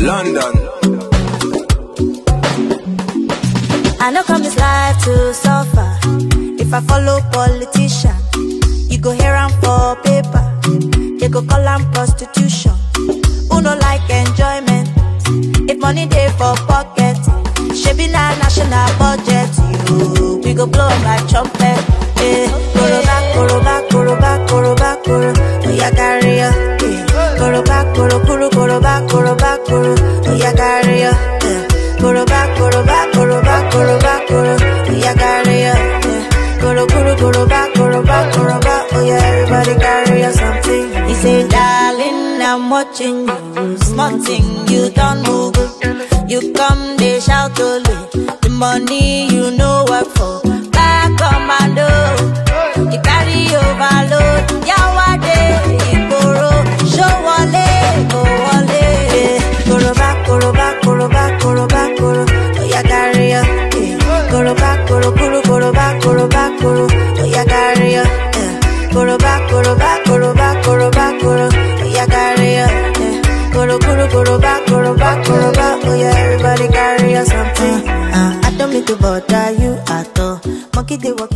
London. I know come this life to suffer. If I follow politician, you go hear am for paper. They go call am prostitution. Who no like enjoyment? Na national budget. You, we go blow like trumpet. Eh, koroba, koroba, koroba, koroba, koro. Oya carry ya. Eh, koroba, koro, koro, koroba, koroba, koro. Oya carry ya. Eh, koroba, koroba, koroba, koroba, koro. Oya carry ya. Eh, koro, koro, koroba, koroba, koroba. Oya everybody carry ya something. He say, darling, I'm watching you. Small you don't move money, you know what for. Back on my door, you carry overload. Yawade, Iboro, koro. Oya koro, koro. Oya koro. Oya koro bother you at all. Monkey, they walk